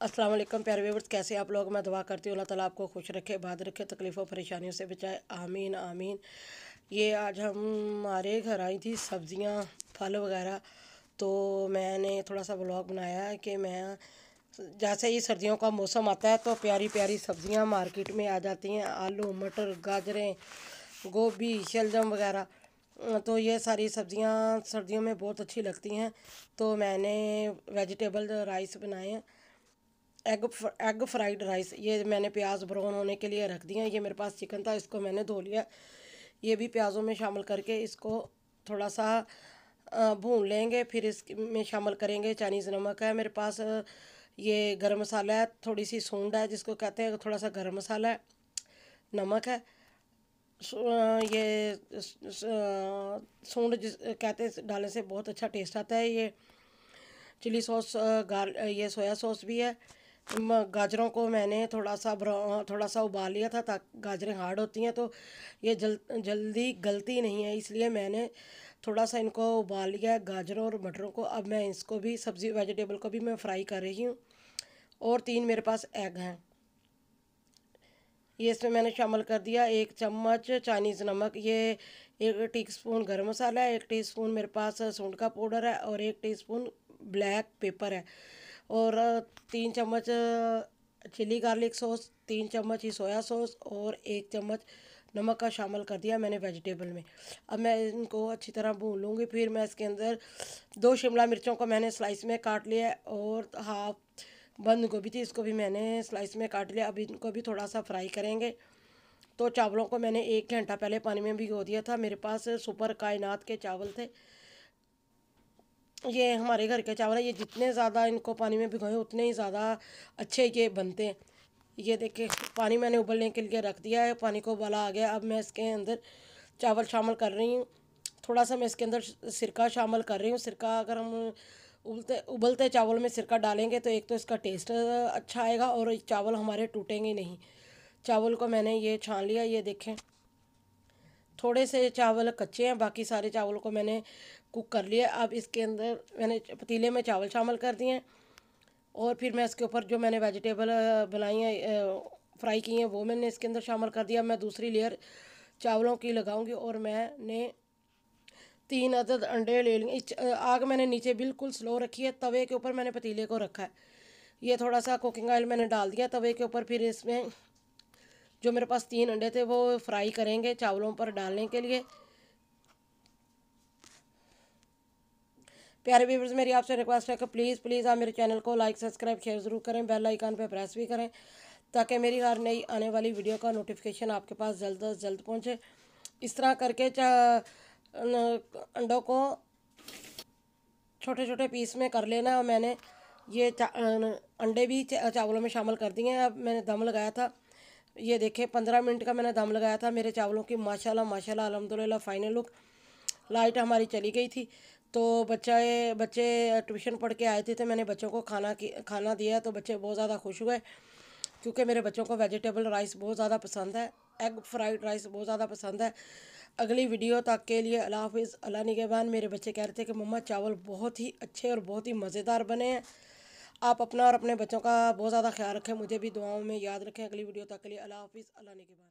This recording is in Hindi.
अस्सलाम वालेकुम, प्यारे व्यूवर्स कैसे आप लोग? मैं दुआ करती हूँ, अल्लाह ताला आपको खुश रखे बाद रखे, तकलीफ़ों, परेशानियों से बचाए। आमीन आमीन। ये आज हम हमारे घर आई थी सब्ज़ियाँ, फल वगैरह। तो मैंने थोड़ा सा ब्लॉग बनाया है कि मैं, जैसे ही सर्दियों का मौसम आता है तो प्यारी प्यारी सब्ज़ियाँ मार्केट में आ जाती हैं। आलू, मटर, गाजरें, गोभी, शलजम वगैरह। तो ये सारी सब्ज़ियाँ सर्दियों में बहुत अच्छी लगती हैं। तो मैंने वेजिटेबल राइस बनाए हैं। एग एग फ्राइड राइस ये मैंने प्याज ब्राउन होने के लिए रख दिया, ये मेरे पास चिकन था, इसको मैंने धो लिया। ये भी प्याज़ों में शामिल करके इसको थोड़ा सा भून लेंगे, फिर इसमें शामिल करेंगे, चाइनीज़ नमक है मेरे पास, ये गरम मसाला है, थोड़ी सी सूंड है, जिसको कहते हैं थोड़ा सा गरम मसाला है, नमक है। ये सूंड जिस, कहते हैं, डालने से बहुत अच्छा टेस्ट आता है, ये चिली सॉस गार ये सोया सॉस भी है। गाजरों को मैंने थोड़ा सा थोड़ा सा उबाल लिया था ताकि, गाजरें हार्ड होती हैं तो ये जल, जल्दी गलती नहीं है, इसलिए मैंने थोड़ा सा इनको उबाल लिया गाजरों और मटरों को। अब मैं इसको भी, सब्ज़ी वेजिटेबल को भी मैं फ्राई कर रही हूँ और तीन मेरे पास एग हैं। ये इसमें मैंने शामिल कर दिया एक चम्मच चाइनीज़ नमक, ये एक टी स्पून गर्म मसाला है, एक टीस्पून मेरे पास सूंड का पाउडर है और एक टीस्पून ब्लैक पेपर है। और तीन चम्मच चिली गार्लिक सॉस, तीन चम्मच ही सोया सॉस और एक चम्मच नमक का शामिल कर दिया मैंने वेजिटेबल में। अब मैं इनको अच्छी तरह भून लूँगी, फिर मैं इसके अंदर दो शिमला मिर्चों को मैंने स्लाइस में काट लिया और हाफ़ बंद गोभी थी, इसको भी मैंने स्लाइस में काट लिया। अब इनको भी थोड़ा सा फ्राई करेंगे। तो चावलों को मैंने एक घंटा पहले पानी में भिगो दिया था। मेरे पास सुपर कायनात के चावल थे। ये हमारे घर के चावल है, ये जितने ज़्यादा इनको पानी में भिगोए, उतने ही ज़्यादा अच्छे ये बनते हैं। ये देखे पानी मैंने उबलने के लिए रख दिया है, पानी को उबाला आ गया। अब मैं इसके अंदर चावल शामिल कर रही हूँ। थोड़ा सा मैं इसके अंदर सिरका शामिल कर रही हूँ। सिरका अगर हम उबलते उबलते चावल में सिरका डालेंगे तो एक तो इसका टेस्ट अच्छा आएगा और चावल हमारे टूटेंगे नहीं। चावल को मैंने ये छान लिया, ये देखें। थोड़े से चावल कच्चे हैं, बाकी सारे चावल को मैंने कुक कर लिया अब इसके अंदर मैंने पतीले में चावल शामिल कर दिए हैं और फिर मैं इसके ऊपर जो मैंने वेजिटेबल बनाई हैं फ्राई की हैं, वो मैंने इसके अंदर शामिल कर दिया। मैं दूसरी लेयर चावलों की लगाऊँगी और मैंने तीन अदद अंडे ले लेंगे आग मैंने नीचे बिल्कुल स्लो रखी है, तवे के ऊपर मैंने पतीले को रखा है। ये थोड़ा सा कुकिंग ऑयल मैंने डाल दिया, तवे के ऊपर फिर इसमें जो मेरे पास तीन अंडे थे वो फ्राई करेंगे चावलों पर डालने के लिए। प्यारे व्यूवर्स मेरी आपसे रिक्वेस्ट है कि प्लीज़ प्लीज़ आप मेरे चैनल को लाइक सब्सक्राइब शेयर ज़रूर करें बेल आइकन पर प्रेस भी करें, ताकि मेरी हर नई आने वाली वीडियो का नोटिफिकेशन आपके पास जल्द अज जल्द पहुँचे। इस तरह करके अंडों को छोटे छोटे पीस में कर लेना। और मैंने ये अंडे भी चावलों में शामिल कर दिए हैं। अब मैंने दम लगाया था। ये देखें, पंद्रह मिनट का मैंने दम लगाया था, मेरे चावलों की माशाल्लाह माशाल्लाह अलहमदिल्ला फाइनल लुक लाइट हमारी चली गई थी। तो बच्चा बच्चे ट्यूशन पढ़ के आए थे तो मैंने बच्चों को खाना की, खाना दिया तो बच्चे बहुत ज़्यादा खुश हुए, क्योंकि मेरे बच्चों को वेजिटेबल राइस बहुत ज़्यादा पसंद है एग फ्राइड राइस बहुत ज़्यादा पसंद है। अगली वीडियो तक के लिए अल्लाह हाफिज़, अल्लाह निगेबान। मेरे बच्चे कह रहे थे कि मम्मा, चावल बहुत ही अच्छे और बहुत ही मज़ेदार बने हैं। आप अपना और अपने बच्चों का बहुत ज़्यादा ख्याल रखें, मुझे भी दुआओं में याद रखें। अगली वीडियो तक के लिए अल्लाह हाफिज़, अल्लाह निगेबान